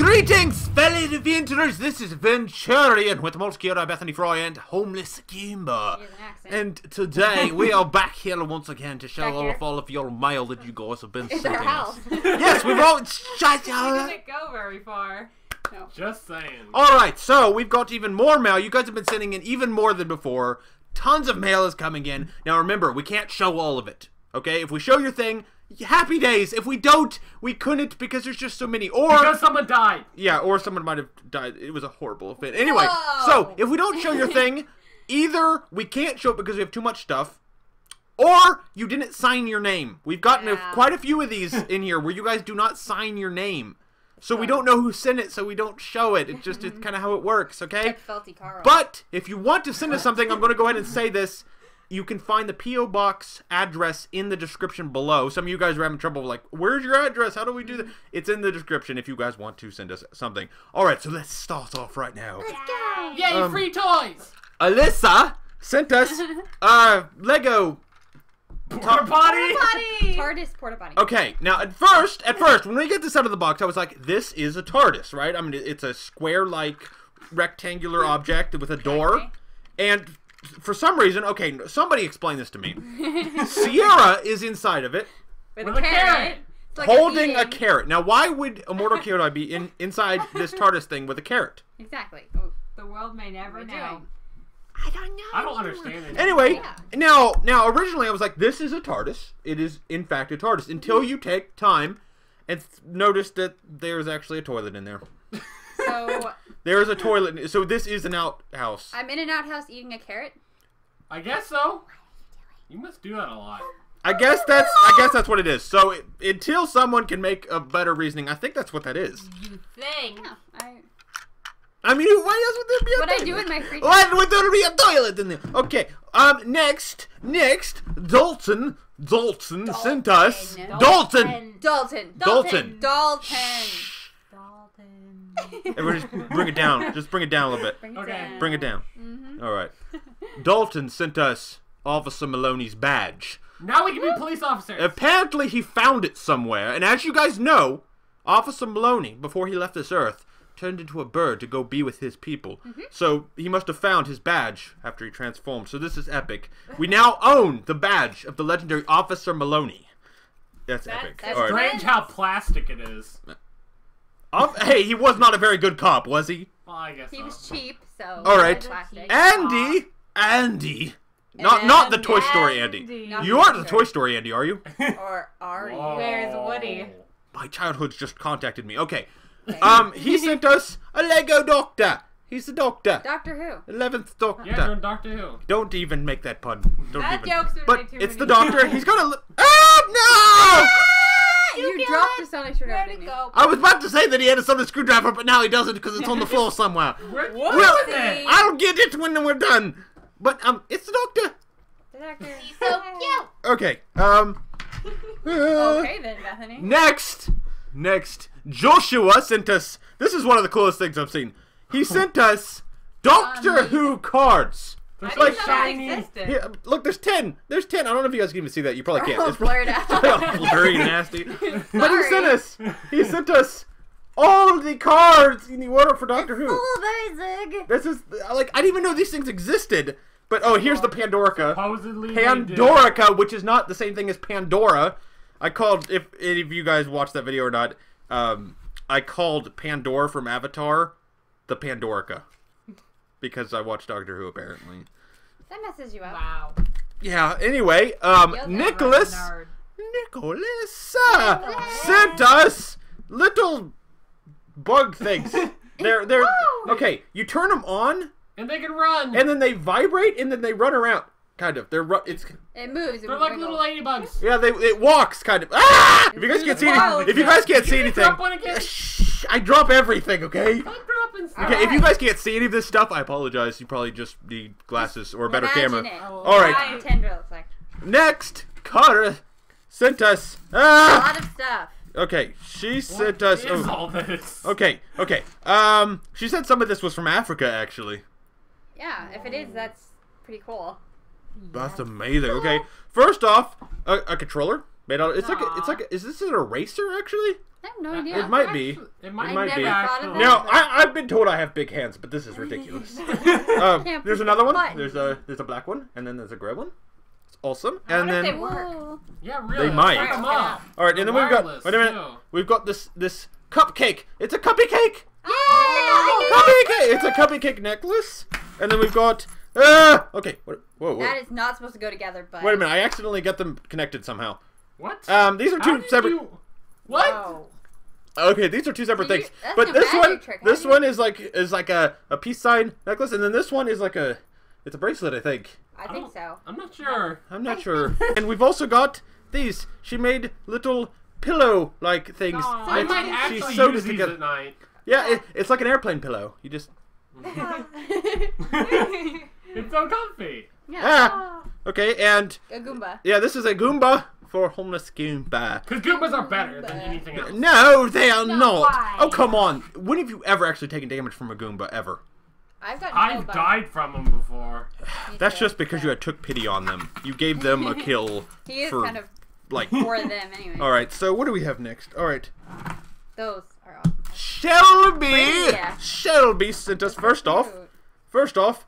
Greetings, fellow adventurers! This is Venturian with ImmortalKyodai, Bethany Frye, and Homeless Goomba. An. And today we are back here once again to show Back all of all of your mail that you guys have been It's sending our house. us. Yes, we've all shut It up. didn't go very far. no. Just saying. All right, so we've got even more mail. You guys have been sending in even more than before. Tons of mail is coming in. Now remember, we can't show all of it. Okay, if we show your thing, happy days. If we don't, we couldn't because there's just so many. Or Because someone died. Yeah, or someone might have died. It was a horrible event. Anyway, Whoa. so if we don't show your thing, either we can't show it because we have too much stuff, or you didn't sign your name. We've gotten a, quite a few of these in here where you guys do not sign your name. So we don't know who sent it, so we don't show it. It's just it's kind of how it works, okay? Felty Carl. But if you want to send us something, I'm going to go ahead and say this. You can find the P.O. Box address in the description below. Some of you guys are having trouble, like, where's your address? How do we do that? It's in the description if you guys want to send us something. All right, so let's start off right now. Yay, Um, free toys! Alyssa sent us uh, Lego. Porta potty! TARDIS porta potty. Okay, now at first, at first, when we get this out of the box, I was like, this is a TARDIS, right? I mean, it's a square-like rectangular object with a door. Okay. And for some reason, okay, somebody explain this to me. Sierra is inside of it, With, With a a carrot. carrot. Like holding a eating- carrot. Now, why would a mortal Kyodai be in inside this TARDIS thing with a carrot? Exactly. Oh, The world may never What are we know. doing? I don't know. I don't understand it. Anyway, Yeah. now now originally I was like, this is a TARDIS. It is in fact a TARDIS. Until mm-hmm. you take time and th- notice that there's actually a toilet in there. So There is a toilet. So this is an outhouse. I'm in an outhouse eating a carrot. I guess so. You must do that a lot. I guess that's I guess that's what it is. So it, until someone can make a better reasoning, I think that's what that is. You think? No, I, I mean, why else would there be a what I toilet? do in my free time. Why would there be a toilet in there? Okay. Um. Next, next, Dalton, Dalton, sent us Dalton. Dalton. Dalton. Dalton. Dalton. Dalton. Everybody, just bring it down. Just bring it down a little bit. Bring it Okay. down. Bring it down. Mhm. All right. Dalton sent us Officer Maloney's badge. Now we can be police officers. Apparently, he found it somewhere, and as you guys know, Officer Maloney, before he left this earth, turned into a bird to go be with his people. So he must have found his badge after he transformed. So this is epic. We now own the badge of the legendary Officer Maloney. That's, That's- epic. that's All right. Strange how plastic it is. Off- hey, he was not a very good cop, was he? Well, I guess He so. was cheap, so. All right. Plastic. Andy, Andy, not not the Toy Story Andy. Andy. You aren't the Toy Story Andy, are you? Or are you? Where's Woody? My childhood's just contacted me. Okay. Um, he sent us a Lego doctor. He's the doctor. Doctor Who. Eleventh doctor. Yeah, you're in Doctor Who. Don't even make that pun. Don't That even. joke's been but made too it's the many doctor. times. He's got a. Li- ah no! You dropped the sonic screwdriver, didn't you? I was about to say that he had a sonic screwdriver, but now he doesn't because it's on the floor somewhere. Where, What? Well, is it? I'll get it when we're done. But um, it's the doctor. The doctor. He's so cute. Okay. Um. uh, Okay then, Bethany. Next, next, Joshua sent us. This is one of the coolest things I've seen. He sent us Doctor Amazing. Who cards. I didn't like know that shiny. existed. Here, look, there's ten. There's ten. I don't know if you guys can even see that. You probably can't. It's blurred all out. blurry, nasty. But he sent us. He sent us all the cards in the order for Doctor Who. basic. This is like I didn't even know these things existed. But oh, here's the Pandorica. Supposedly. Pandorica, which is not the same thing as Pandora. I called if any of you guys watched that video or not. Um, I called Pandora from Avatar the Pandorica because I watched Doctor Who apparently. That messes you up. Wow. Yeah. Anyway, um, You're Nicholas, Nerd. Nicholas uh, sent us little bug things. they're they're okay. You turn them on, And they can run. and then they vibrate, and then they run around. Kind of. They're ru- it's It moves. They're like little ladybugs. Yeah, they it walks kind of. Ah! If you guys can't see any, if you guys can't see anything, drop one again? shh, I drop everything. Okay. Stop dropping stuff. Okay. If you guys can't see any of this stuff, I apologize. You probably just need glasses or a better Imagine camera. It. All right. I pretend what it looks like. Next, Carter sent us. A Ah! lot of stuff. Okay, she What sent us. is oh, all this? Okay, okay. Um, she said some of this was from Africa, actually. Yeah, if it is, that's pretty cool. That's amazing. Okay, first off, a, a controller made out. Of, It's like a, it's like a, is this an eraser actually? I have no Uh, idea. It might be. It might, It might be. be. thought of that. Now, I, I've been told I have big hands, but this is ridiculous. um, there's another one. button. There's a there's a black one, and then there's a gray one. It's awesome. I and then they work. Yeah, really. They might. Check 'em Alright, out. all right, and then we've got wait a minute. too. We've got this this cupcake. It's a cupcake. Oh, Cupcake. It's a cupcake necklace. And then we've got uh okay. What, whoa, whoa. That is not supposed to go together, but. Wait a minute. I accidentally got them connected somehow. What? Um, these are How two did separate. you- What? Whoa. Okay, these are two separate Did you- things. But this one, trick. This one is like is like a a peace sign necklace, and then this one is like a it's a bracelet, I think. I think so. I'm not sure. I'm not sure. and we've also got these. She made little pillow like things. Aw. I that might she actually sewed use these together. at night. Yeah, it, it's like an airplane pillow. You just It's so comfy. yeah. ah okay, and A Goomba. yeah, this is a Goomba for homeless Goomba. Because Goombas are better than anything else. No, they are No, not. why? Oh come on! When have you ever actually taken damage from a Goomba ever? I've got I've no died from them before. That's just because you had took pity on them. You gave them a kill He is for kind of like. for them anyway. All right, so what do we have next? All right, Those are awesome. Shelby. Yeah. Shelby sent us first off. First off,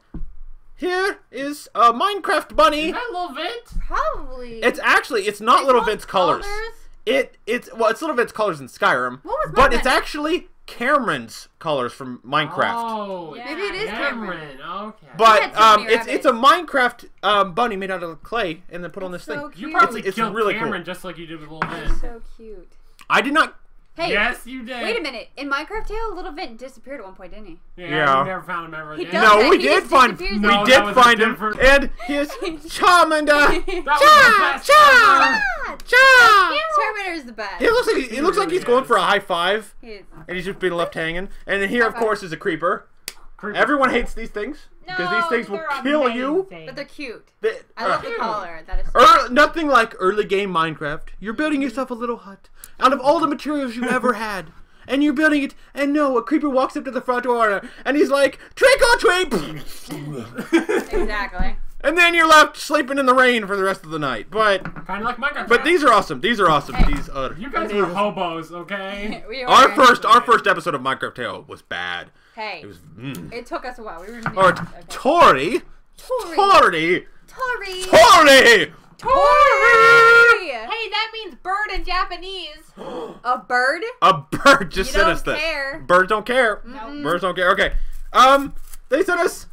here is a Minecraft bunny. Is that little Vint? Probably. It's actually it's not Little It's Vince colors. colors? It it's well it's Little Vince colors in Skyrim, What was but it's actually Cameron's colors from Minecraft. Oh, Yeah. Maybe it is Cameron. Cameron. Okay. But um, it's it's a Minecraft um, bunny made out of clay and then put on this so thing. you probably It's- it's killed really cool. Cameron just like you did with little Vint. so cute. I did not. Hey, Yes, you did. wait a minute. In Minecraft Tale, Little Vent disappeared at one point, didn't he? Yeah, Yeah. you never found him ever again. No, we did find. disappears We No, did that was a find him, and he's Charmander. That was the Cha! Cha! Terminator is the best. It looks like he, it looks like he's going for a high five, He is. and he's just being left hanging. And then here, of High course, is a creeper. Creepy. Everyone hates these things because these things will they're kill you. amazing. But they're cute. They- I love uh, the color. That is. Er, nothing like early game Minecraft. You're building yourself a little hut out of all the materials you ever had. And you're building it, and no, a creeper walks up to the front door, and he's like, trick or treat! exactly. and then you're left sleeping in the rain for the rest of the night. But, Kind of like Minecraft. but these are awesome. These are awesome. Hey. These are. You guys were hobos, okay? We are. Our first, our first episode of Minecraft Tale was bad. Hey, It was. Mm. it took us a while. We were. Or Okay. Tori, Tori. Tori, Tori. Tori. Tori. Hey, that means bird in Japanese. A bird? A bird just You sent don't us this. care. Birds don't care. Mm-mm. Birds don't care. Okay. Um, they sent us.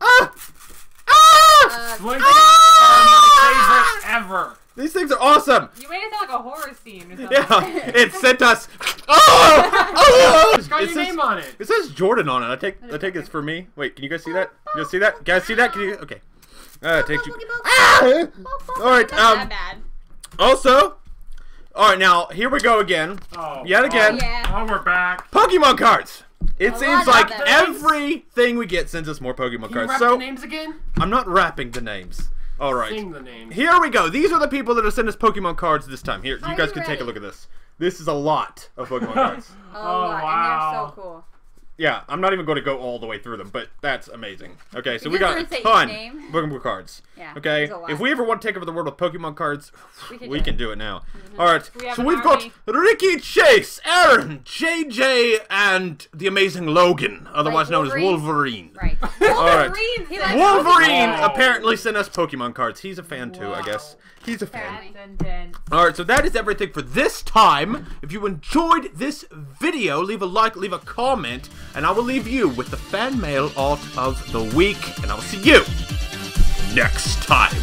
Ah! Ah! Uh, Blink Ah! are my favorite ever. These things are awesome. You made it sound like a horror scene or something. Yeah, it sent us. Oh! It's got It your says, name on it. it says Jordan on it. I take I take it's for me. Wait, can you guys see that? You guys see that? Guys see that? Can you? Okay. Uh, it takes you. Ah! All right. Um. Also. All right. Now here we go again. Oh. Yet again. Oh, yeah. Oh, we're back. Pokemon cards. It A seems like everything we get sends us more Pokemon Can you cards. So the names again? I'm not rapping the names. All right. Sing the names. Here we go. These are the people that have sent us Pokemon cards this time. Here, Are you guys you can take a look at this. This is a lot of Pokemon cards. A Oh, lot, wow. and they're so cool. Yeah, I'm not even going to go all the way through them, but that's amazing. Okay, so You we got a wanna say each ton of Pokemon cards. Yeah. Okay, there's a lot. if we ever want to take over the world with Pokemon cards, We we, can do it. Mm-hmm. can do it now. All right, We so we've army. got Ricky Chase, Aaron, JJ, and the amazing Logan, otherwise known as Wolverine? Wolverine. Right. All right. Wolverine's He the- likes Wolverine Wow. apparently sent us Pokemon cards. He's a fan too, I guess. He's a fan. Apparently. That's intense. All right, so that is everything for this time. If you enjoyed this video, leave a like, leave a comment, and I will leave you with the fan mail art of the week. And I will see you next time.